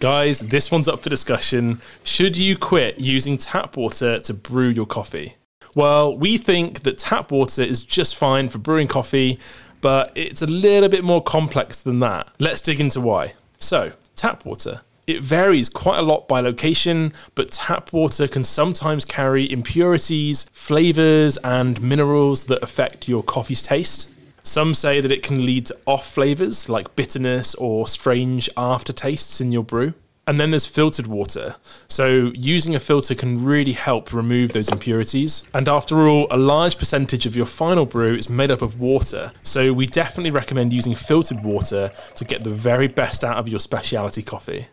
Guys, this one's up for discussion. Should you quit using tap water to brew your coffee? Well, we think that tap water is just fine for brewing coffee, but it's a little bit more complex than that. Let's dig into why. So, tap water. It varies quite a lot by location, but tap water can sometimes carry impurities, flavors, and minerals that affect your coffee's taste. Some say that it can lead to off flavors like bitterness or strange aftertastes in your brew. And then there's filtered water. So using a filter can really help remove those impurities. And after all, a large percentage of your final brew is made up of water. So we definitely recommend using filtered water to get the very best out of your specialty coffee.